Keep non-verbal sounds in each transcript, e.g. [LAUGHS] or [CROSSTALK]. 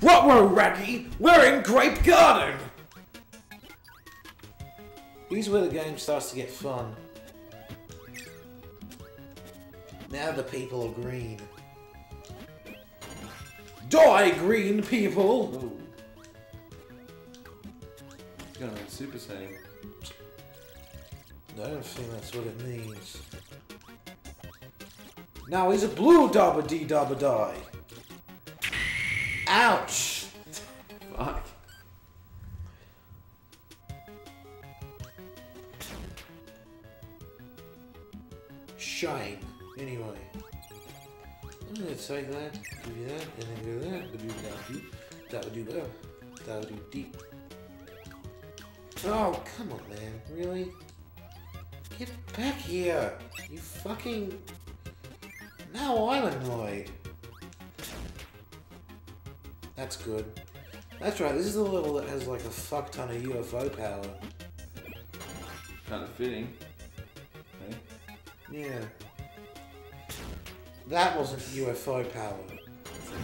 What whoa, Raggy? We're in Grape Garden! Here's where the game starts to get fun. Now the people are green. Die, green people! Ooh. It's gonna make Super Saiyan. I don't think that's what it means. Now he's a blue dabba dee dabba die. Ouch! Fuck. Shame. Anyway. I'm gonna take that, give you that, and then go that, do that, do that would do better. That would do deep. Oh, come on, man. Really? Get back here! You fucking... Now I'm annoyed. That's good. That's right, this is the level that has like a fuck ton of UFO power. Kind of fitting. Okay. Yeah. That wasn't UFO power.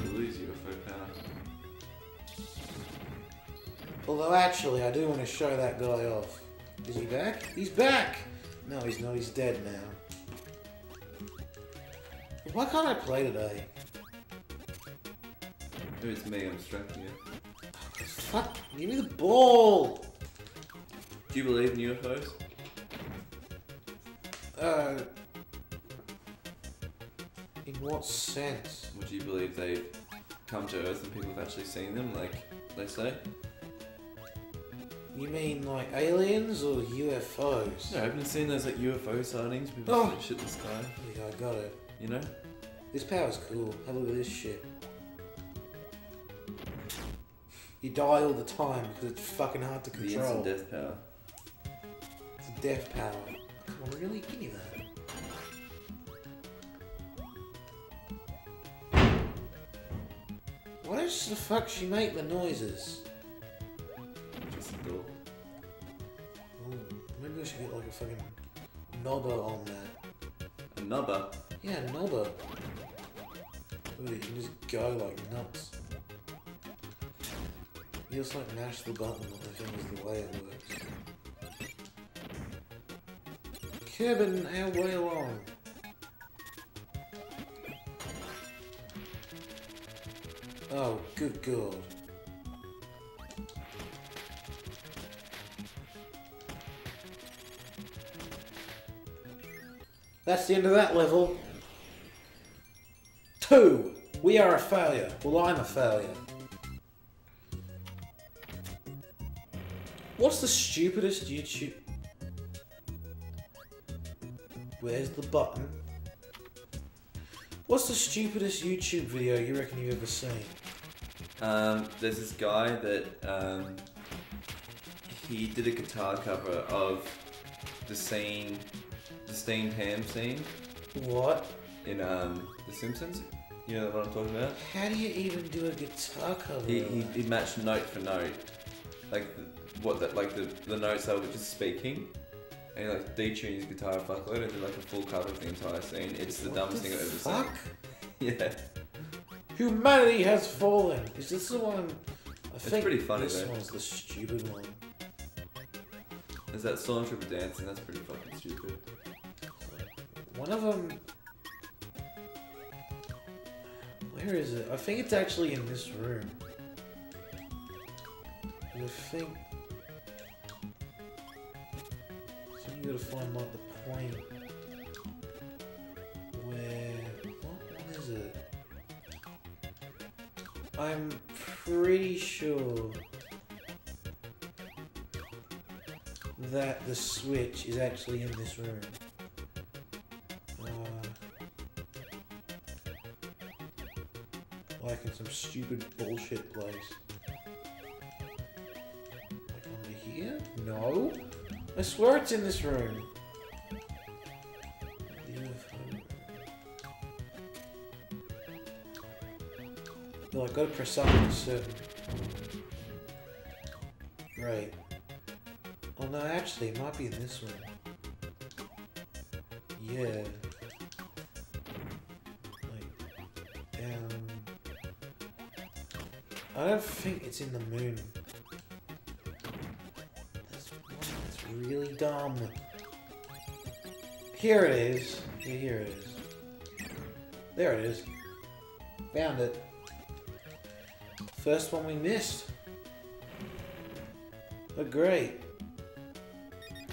You lose UFO power. Although actually, I do want to show that guy off. Is he back? He's back! No, he's not. He's dead now. Why can't I play today? Maybe it's me, I'm distracting you. Fuck! Give me the ball! Do you believe in UFOs? Uh... In what sense? Would you believe they've come to Earth and people have actually seen them, like they say? You mean like aliens or UFOs? No, I've been seeing those like UFO sightings, people Oh. oh. shit in the sky, Yeah, I got it. you know? This power's cool. Have a look at this shit. You die all the time because it's fucking hard to The control. instant death power. It's a death power. Come on, really? Give me that. Why does the fuck she make the noises? Just a door. Ooh, maybe I should get like a fucking knobber on that. A nubber. Yeah, knobber. Ooh, you can just go like nuts. Just like mash the button, I think is the way it works. Kevin, our way along. Oh, good god. That's the end of that level. Two. We are a failure. Well, I'm a failure. What's the stupidest YouTube... Where's the button? What's the stupidest YouTube video you reckon you've ever seen? Um, there's this guy that um, he did a guitar cover of the scene, the steamed ham scene What? in um, The Simpsons. You know what I'm talking about? How do you even do a guitar cover? He, he, he matched note for note, like the, what that like the, the notes that were just speaking, and he like detuned his guitar a fuckload and did like a full cover of the entire scene. It's the dumbest thing I've ever seen. fuck? seen. [LAUGHS] Yeah, Humanity has fallen. Is this the one? I think pretty funny, This though. one's the stupid one. there's that Stormtrooper dancing. That's pretty fucking stupid. One of them. Where is it? I think it's actually in this room. And I think. Like the where. What one is it? I'm pretty sure that the switch is actually in this room. Uh, like in some stupid bullshit place. Like under here? No. I swear it's in this room. No, I gotta press up to certain. Right. Oh no, actually, it might be in this one. Yeah. Like. I don't think it's in the moon. Really dumb. Here it is. Here it is. There it is. Found it. First one we missed. But great.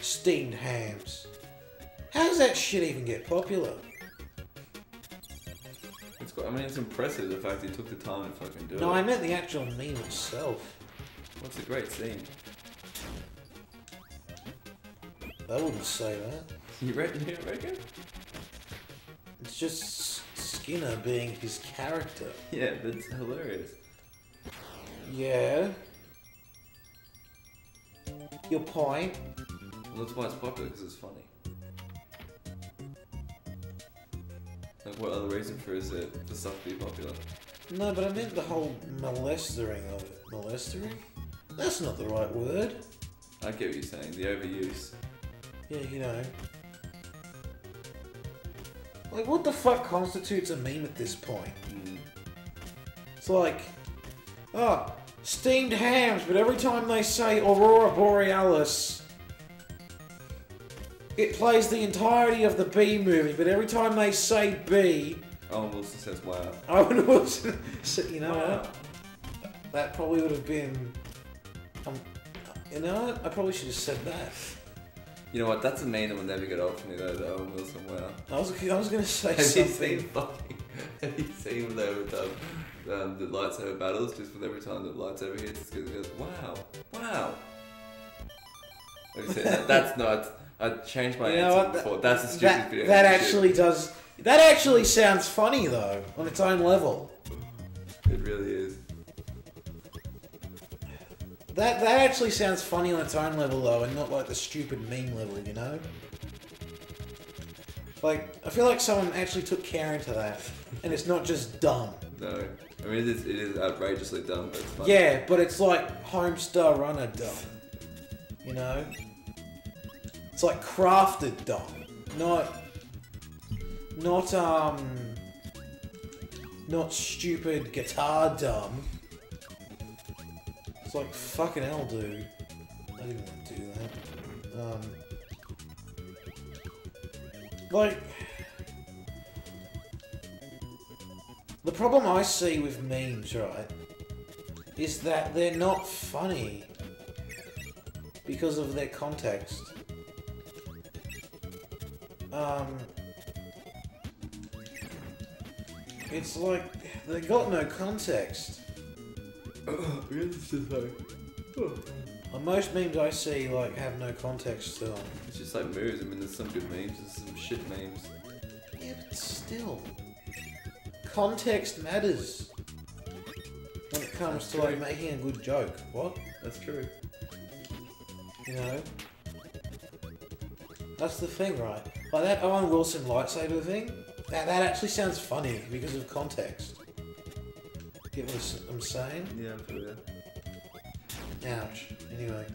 Steamed hams. How does that shit even get popular? It's got, I mean, it's impressive the fact that he took the time to fucking do No, it. No, I meant the actual meme itself. What's a great scene? I wouldn't say that. You reckon? You reckon? It's just Skinner being his character. Yeah, that's hilarious. Yeah. Your point. Well, that's why it's popular because it's funny. Like, what other reason for is it for stuff to be popular? No, but I meant the whole molestering of it. Molestering? That's not the right word. I get what you're saying. The overuse. Yeah, you know. Like, what the fuck constitutes a meme at this point? Mm. It's like, oh, steamed hams, but every time they say Aurora Borealis, it plays the entirety of the B movie, but every time they say B, Owen Wilson says, "Wow." Owen Wilson, so, [LAUGHS] you know what? That probably would have been, um, you know what? I probably should have said that. You know what? That's a meme that will never get old for me though. The Owen Wilson wow. I was, I was gonna say [LAUGHS] Have you something. seen fucking? [LAUGHS] Have you seen were done um, the lightsaber battles? Just with every time the lightsaber hits, it's it goes wow, wow. Have you seen that? That's not. I changed my You know answer what? before. That's a stupid that, video. that Shit. actually does. That actually sounds funny though, on its own level. It really is. That that actually sounds funny on its own level though, and not like the stupid meme level, you know. Like I feel like someone actually took care into that, and it's not just dumb. No, I mean it is. It is outrageously dumb, but it's fun. Yeah, but it's like Homestar Runner dumb. You know? It's like crafted dumb. Not not um not stupid guitar dumb. It's like fucking hell dude. I didn't want to do that. Um like the problem I see with memes, right, is that they're not funny because of their context. Um, it's like they got no context. [COUGHS] it's just like. [SIGHS] And most memes I see like have no context to them. It's just like moves. I mean, there's some good memes. There's some shit memes. Yeah, but still, context matters when it comes to like making a good joke. What? That's true. You know? That's the thing, right? Like that Owen Wilson lightsaber thing, that, that actually sounds funny because of context. Get what s- I'm saying? Yeah, I'm. Ouch. Anyway.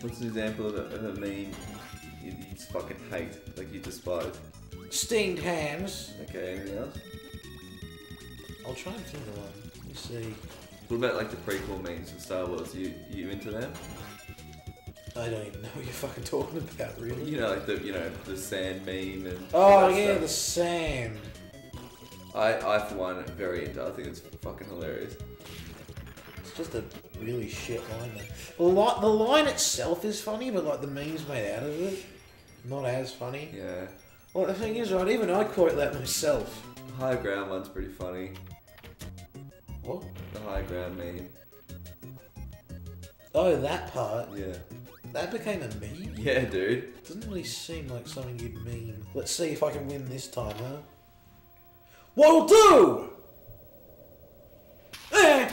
What's an example of a, of a meme you, you just fucking hate, like you despise? Steamed hams. Okay, anything else? I'll try and think of one. Let me see. What about like the prequel memes from Star Wars? You you into them? I don't even know what you're fucking talking about, really. You know, like the you know the sand meme and. Oh yeah, the sand. I I for one am very into. I think it's fucking hilarious. It's just a really shit line though. The, li- the line itself is funny, but like the memes made out of it, not as funny. Yeah. Well, the thing is, right, even I quote that myself. The high ground one's pretty funny. What? The high ground meme. Oh, that part. Yeah. That became a meme? Yeah, dude. Doesn't really seem like something you'd meme. Let's see if I can win this time, huh? What'll do? Eh!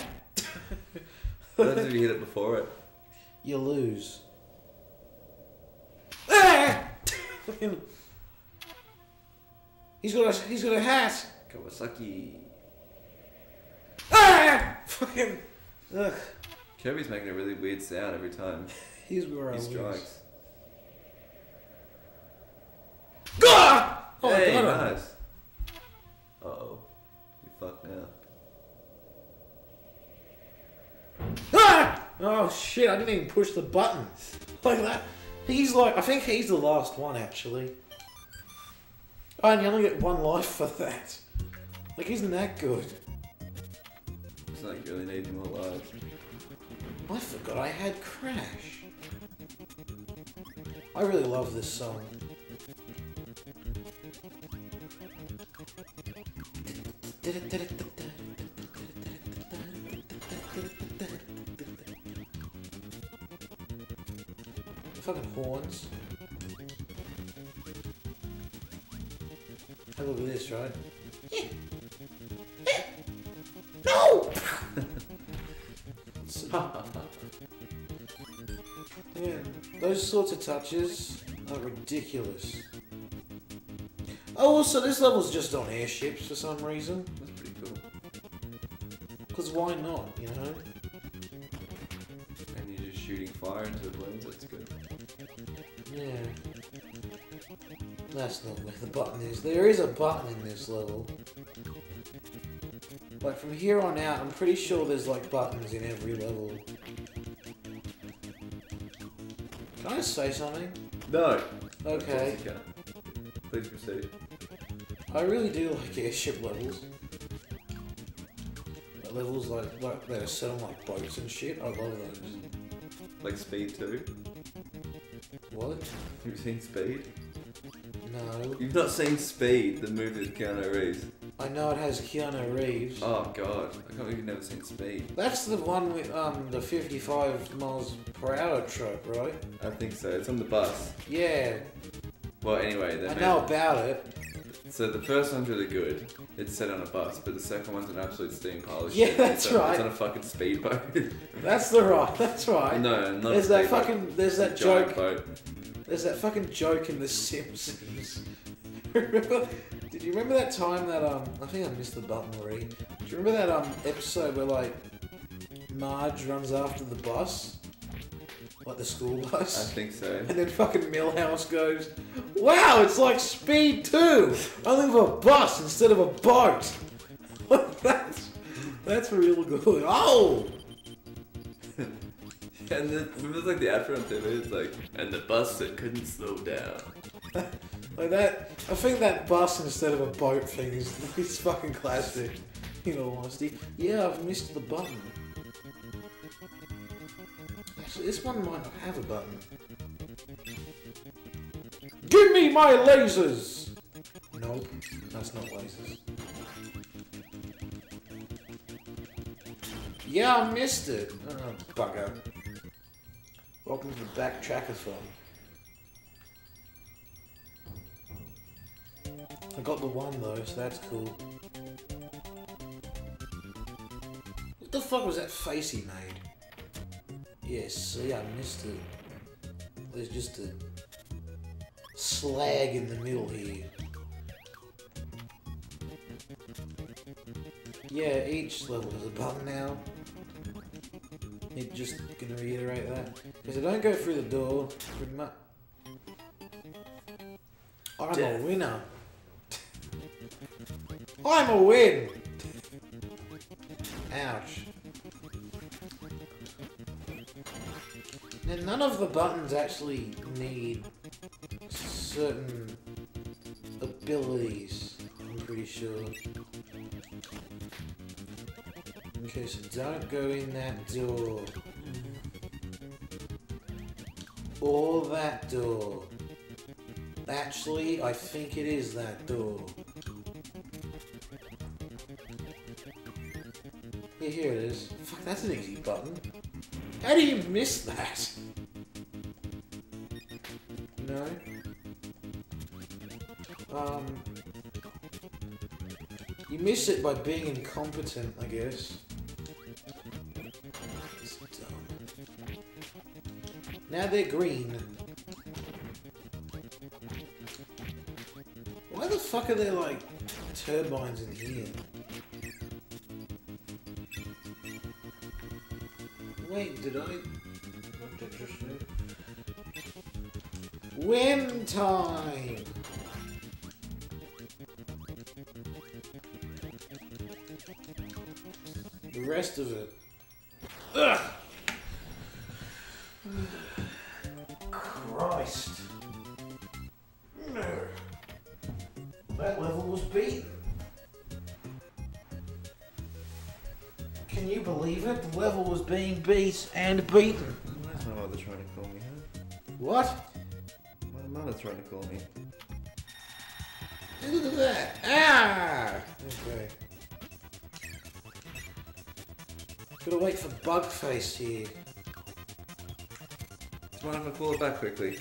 What if you hit it before it? [LAUGHS] You lose. Eh! Fucking- he's got a he's got a hat. Kawasaki. Ah! [LAUGHS] Fucking. Ugh. Kirby's making a really weird sound every time Here's where I he lose. strikes. Ah! Oh, I hey, got him. nice. Oh shit, I didn't even push the button. [LAUGHS] Like that. He's like, I think he's the last one actually. Oh, and you only get one life for that. Like, isn't that good? It's like you really need any more lives. I forgot I had Crash. I really love this song. Fucking horns. Have a look at this, right? [LAUGHS] No! [LAUGHS] Yeah, those sorts of touches are ridiculous. Oh, also, this level's just on airships for some reason. That's pretty cool. Because why not, you know? And you're just shooting fire into the balloons. That's. Yeah. That's not where the button is. There is a button in this level. Like, from here on out, I'm pretty sure there's, like, buttons in every level. Can I say something? No. Okay. course you can. Please proceed. I really do like airship levels. Levels like, like that are set on like boats and shit. I love those. Like Speed 2. What? You've seen Speed? No. You've not seen Speed, the movie with Keanu Reeves. I know it has Keanu Reeves. Oh god, I can't believe you've never seen Speed. That's the one with um the 55 miles per hour truck, right? I think so. It's on the bus. Yeah, Well, anyway, they I made- know about it. So the first one's really good. It's set on a bus, but the second one's an absolute steam pile of Yeah, shit. that's it's on, right. It's on a fucking speedboat. [LAUGHS] That's the right. That's right. no, not There's a that fucking. There's that joke. boat. There's that fucking joke in The Simpsons. [LAUGHS] remember? Did you remember that time that um? I think I missed the button already. Do you remember that um episode where like Marge runs after the bus, like the school bus. I think so. and then fucking Milhouse goes, "Wow, it's like Speed 2, only with a bus instead of a boat." [LAUGHS] that's that's real good. Oh. [LAUGHS] And the, it was like the ad on TV. It's like, and the bus that couldn't slow down. [LAUGHS] Like that, I think that bus instead of a boat thing is, is fucking classic. You know, honesty, yeah, I've missed the button. This one might not have a button. Give me my lasers. Nope, that's not lasers. Yeah, I missed it. Oh, bugger. Welcome to the backtrackathon. I got the one though, so that's cool. What the fuck was that face he made? Yes, see, I missed it. There's just a slag in the middle here. Yeah, each level has a button now. It just gonna reiterate that. Because I don't go through the door, pretty much. I'm Death. a winner. [LAUGHS] I'm a win! Ouch. Now, none of the buttons actually need certain abilities, I'm pretty sure. Okay, so don't go in that door. Or that door. Actually, I think it is that door. Yeah, here it is. Fuck, that's an easy button. How do you miss that? No? Um... You miss it by being incompetent, I guess. Now they're green. Why the fuck are there like turbines in here? Did I? What did? Win time! The rest of it. Believe it. The level was being beat and beaten. Where's my mother trying to call me, huh? What? My mother trying to call me. Hey, Look at that. Ah! Okay. Gotta wait for Bugface here. Do you mind if I call her back quickly?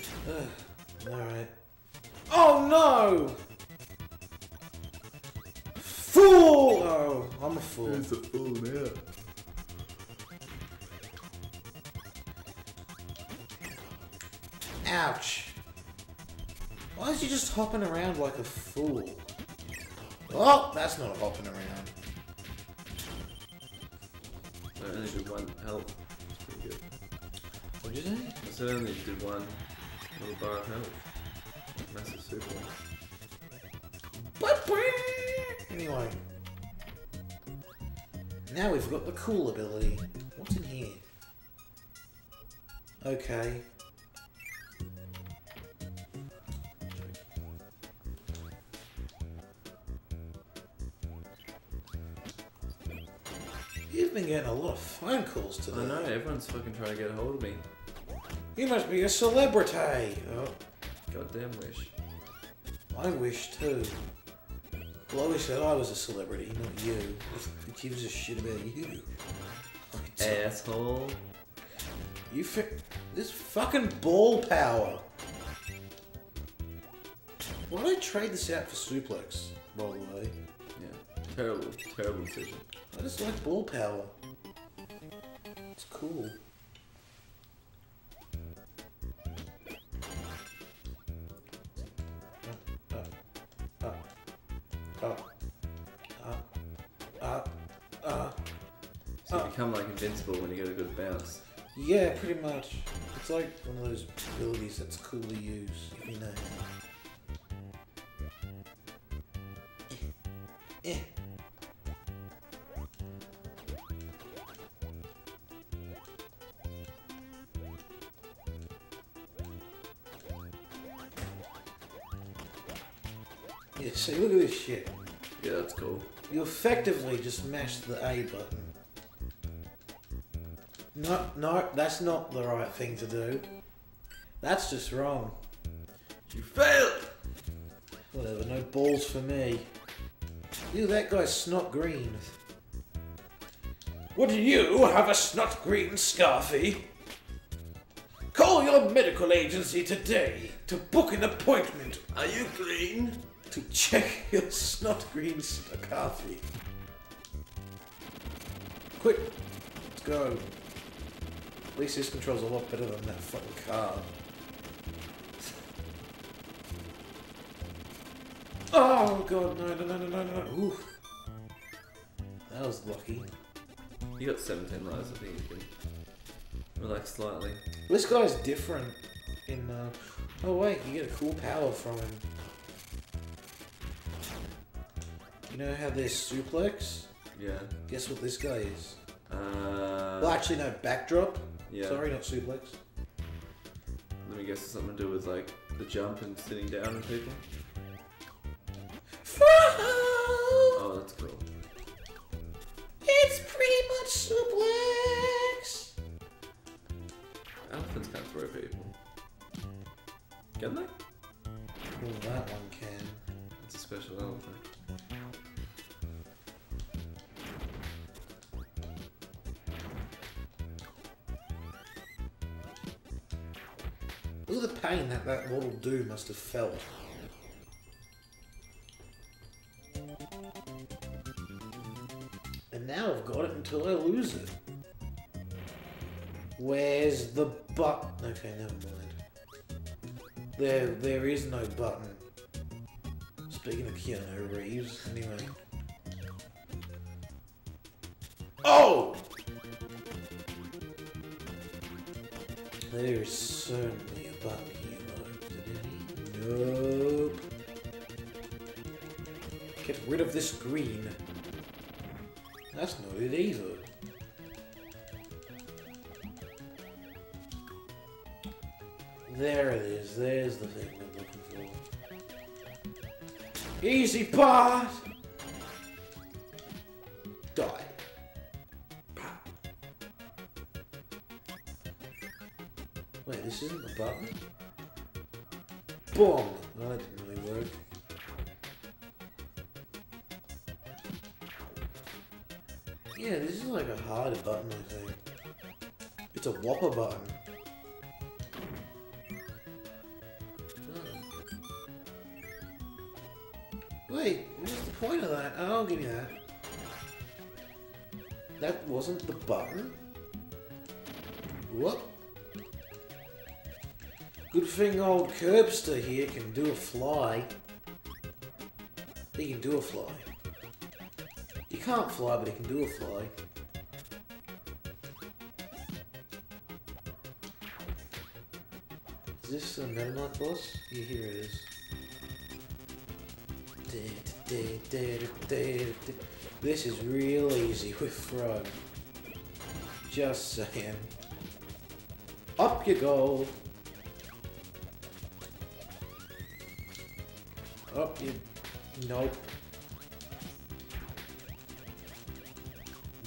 Alright. Oh no! Fool! Oh, I'm a fool. a fool now? Ouch. Why is he just hopping around like a fool? Oh, that's not hopping around. I only did one health. It's pretty good. What'd you say? I said I only did one little bar of health. Massive super. Anyway. Now we've got the cool ability. What's in here? Okay. You've been getting a lot of phone calls today. I know, everyone's fucking trying to get a hold of me. You must be a celebrity. Oh, Goddamn wish. I wish too. Well, I wish that I was a celebrity, not you. Who gives a shit about you? Asshole. You fi- this fucking ball power. Why don't I trade this out for suplex? By the way. Terrible, terrible decision. I just like ball power. It's cool. So you become like invincible when you get a good bounce. Yeah, pretty much. It's like one of those abilities that's cool to use, if you know how. Effectively just mash the A button. No, no, that's not the right thing to do. That's just wrong. You failed! Whatever, no balls for me. Ew, that guy's snot green. Would you have a snot green scarfy? Call your medical agency today to book an appointment Are you green? To check [LAUGHS] your snot green scarfy. Quick, let's go. At least this controls a lot better than that fucking car. [LAUGHS] Oh god, no, no, no, no, no, no. Ooh. That was lucky. You got 17 lives, I think you can relax slightly. This guy's different in, uh... Oh wait, you get a cool power from him. You know how there's suplex? Yeah. Guess what this guy is? Uh, Well, actually, no, backdrop. yeah. Sorry, not suplex. Let me guess it's something to do with like the jump and sitting down on people. Oh, that's cool. It's pretty much suplex. Elephants can't throw people. Can they? Oh, that one can. It's a special elephant. The pain that that little dude must have felt. And now I've got it until I lose it. Where's the button? Okay, never mind. There, there is no button. Speaking of Keanu Reeves, anyway. Oh! There is certainly here, though. Nope. Get rid of this green. That's not it either. There it is. There's the thing we're looking for. Easy part! Button? Boom! Oh, that didn't really work. Yeah, this is like a harder button, I think. It's a whopper button. Oh. Wait, what's the point of that? Oh, give you that. That wasn't the button? What? Good thing old Curbster here can do a fly. He can do a fly. He can't fly, but he can do a fly. Is this a Meta Knight boss? Yeah, here it is. This is real easy with Frog. Just saying. Up you go. You. Nope.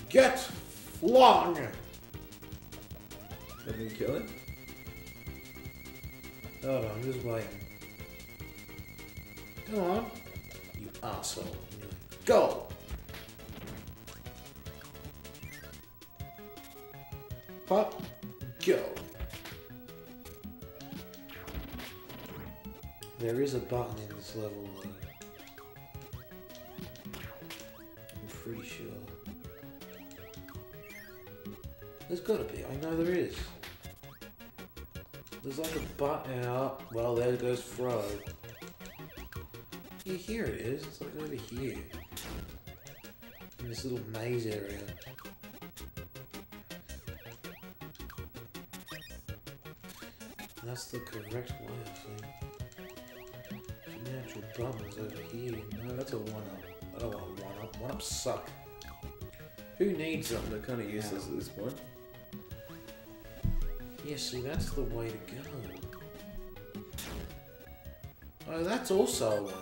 Get flung! Let me kill it. Hold on, I'm just waiting. Come on. You asshole. Go! Pop. Go. There is a button in this level though. I'm pretty sure. There's gotta be, I know there is. There's like a button out. Well, there goes Fro. Yeah, here it is. It's like over here. In this little maze area. That's the correct way, I think. Actual button's over here. No, that's a one-up. I don't want one-up. One-up suck. Who needs them? They're kind of useless at this point. Yeah, see, that's the way to go. Oh, that's also a one.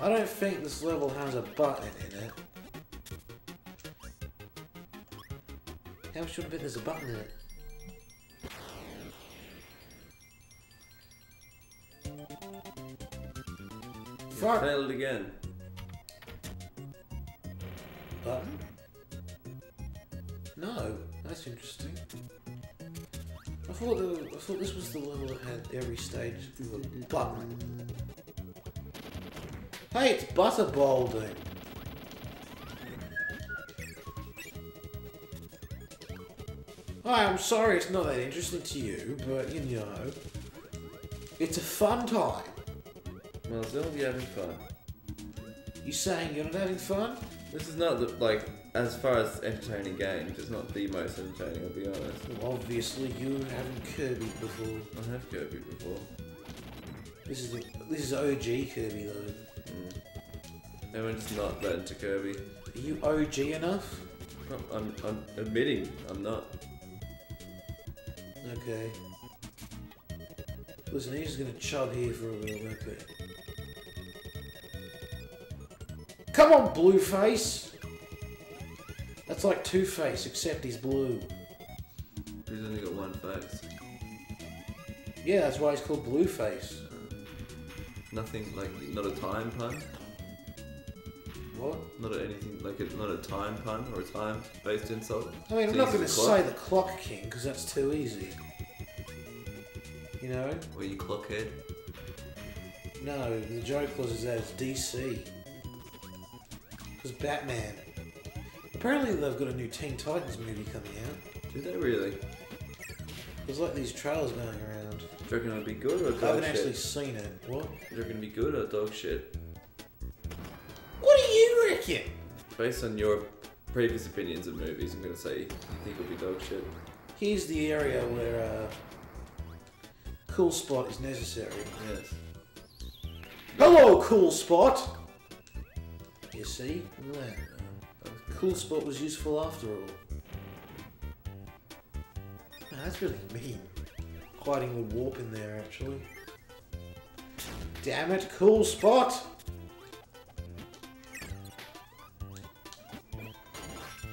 I don't think this level has a button in it. How should bet there's a button in it? Fuck! Failed again. Button? No, that's interesting. I thought the, I thought this was the level that had every stage with a button. Hey, it's Butterball, dude. Hi, I'm sorry it's not that interesting to you, but you know, it's a fun time. Well, as as you're having fun. You saying you're not having fun? This is not the, like as far as entertaining games. It's not the most entertaining. I'll be honest. Well, obviously you haven't Kirby before. I have Kirby before. This is the, this is OG Kirby though. Mm. Everyone's not that into Kirby. Are you OG enough? I'm, I'm admitting I'm not. Okay. Listen, he's just gonna chug here for a little bit. Come on, Blueface! That's like Two Face, except he's blue. He's only got one face. Yeah, that's why he's called Blueface. Uh, nothing like not a time pun. What? Not a, anything like a, not a time pun or a time based insult. I mean, I'm not the clock? say the Clock King, because that's too easy. You know? Or you clockhead. No, the joke was is that it's DC. Because Batman. Apparently they've got a new Teen Titans movie coming out. Do they really? There's like these trailers going around. Do you reckon it'll be good or dog shit? I haven't shit? actually seen it. What? Do you reckon it'll be good or dog shit? What do you reckon? Based on your previous opinions of movies, I'm gonna say you think it'll be dog shit. Here's the area where uh, Cool Spot is necessary. Yes. Hello, Cool Spot! You see? Look at that. That was good. Cool Spot was useful after all. Man, that's really mean. Hiding the warp in there, actually. Damn it, Cool Spot!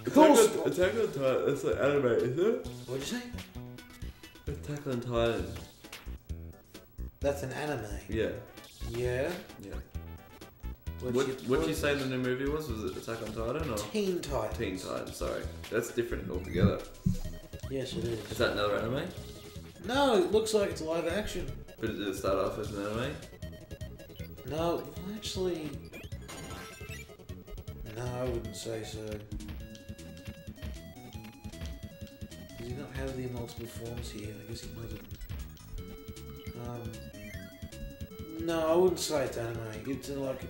Cool Attack on, Spot! Attack on Titan, that's like anime, isn't it? What'd you say? Attack on Titan. That's an anime. Yeah, Yeah. yeah. What'd What you what did you say the new movie was? Was it Attack on Titan or Teen Titans. Teen Titan? Sorry, that's different altogether. Yes, it is. Is that another anime? No, it looks like it's live action. But did it start off as an anime? No, actually. No, I wouldn't say so. Does he not have the multiple forms here? I guess he doesn't. Um, no, I wouldn't say it's anime. It's like.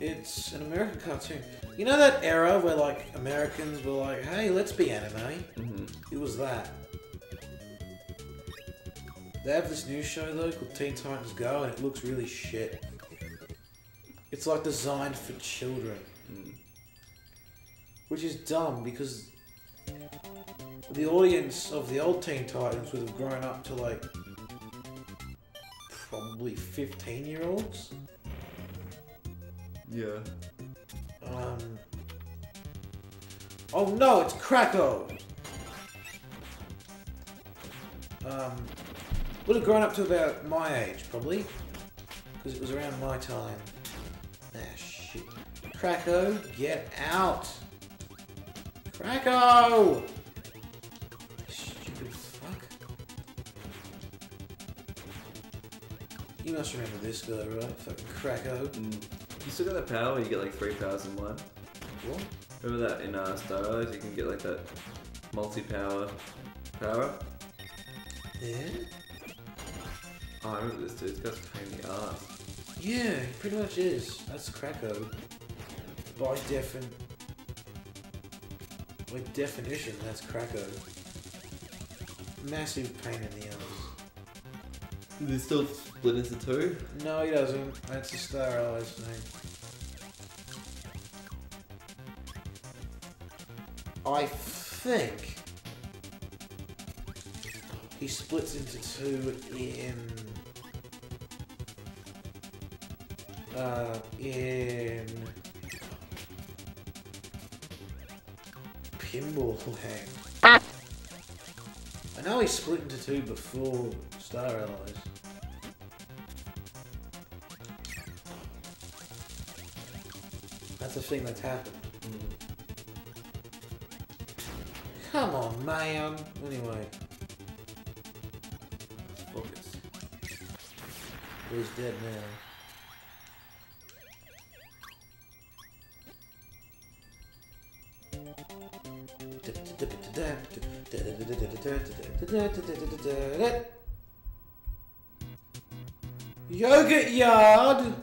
It's an American cartoon. You know that era where like Americans were like, "Hey, let's be anime." Mm-hmm. It was that. They have this new show though called Teen Titans Go, and it looks really shit. It's like designed for children, Mm. which is dumb because the audience of the old Teen Titans would have grown up to like probably 15 year olds. Yeah. Um. Oh no, it's Kracko! Um, would have grown up to about my age, probably. Because it was around my time. Ah, shit. Kracko, get out! Kracko! Stupid fuck. You must remember this guy, right? Fucking Kracko. Mm. You still got that power? where You get like three powers in one. What? Remember that in uh, Star Wars? You can get like that multi-power power. Yeah? Oh, I remember this dude. This guy's pain in the ass. Yeah, he pretty much is. That's Kracko. By defin... By definition, that's Kracko. Massive pain in the ass. They still split into two. No, he doesn't. That's a Star Allies thing. I think he splits into two in uh in Pinball Land. I know he split into two before Star Allies. That's a thing that's happened. Mm-hmm. Come on, man. Anyway, Focus. he's dead now. Yogurt yard.